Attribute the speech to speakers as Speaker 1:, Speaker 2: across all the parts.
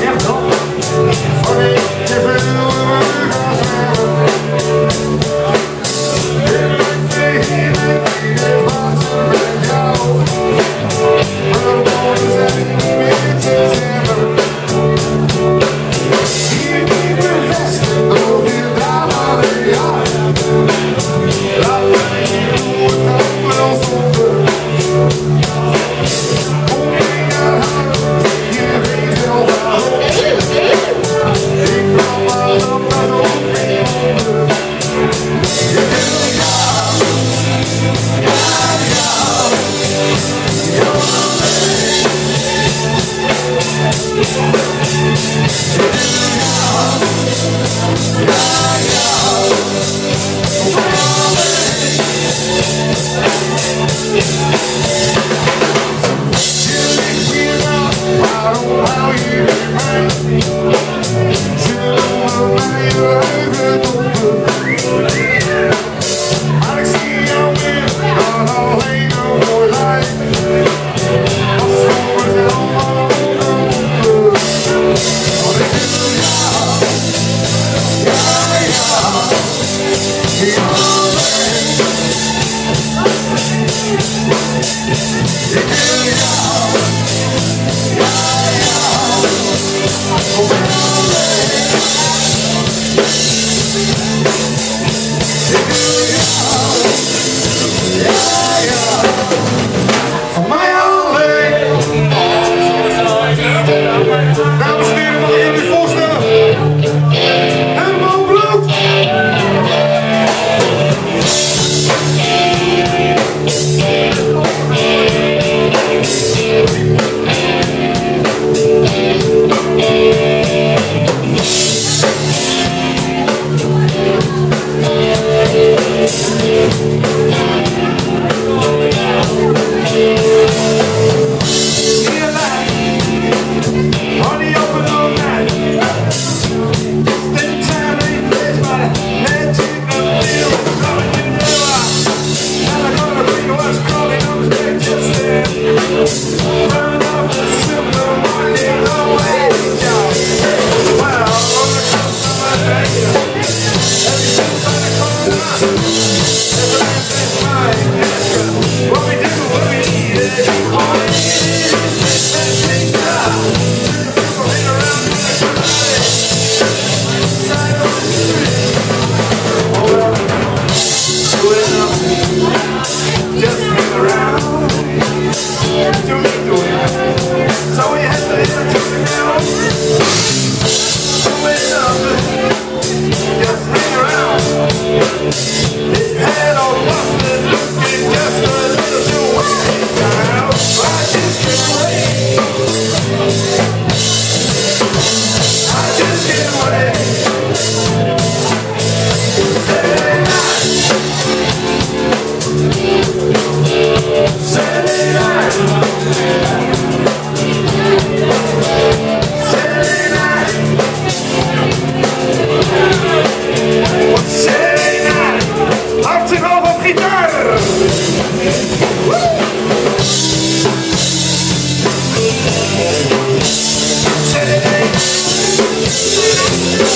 Speaker 1: Merde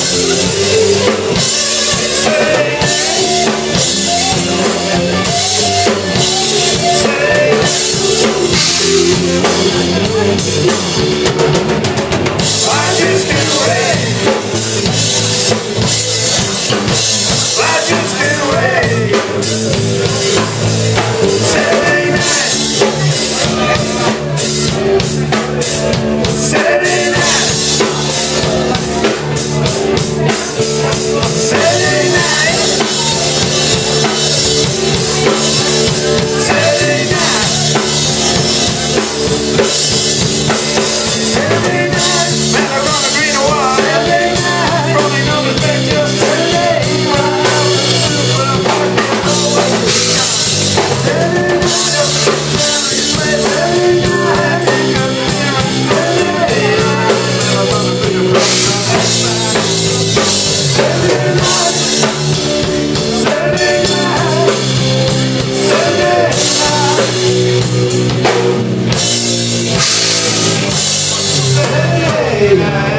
Speaker 1: Say Yeah.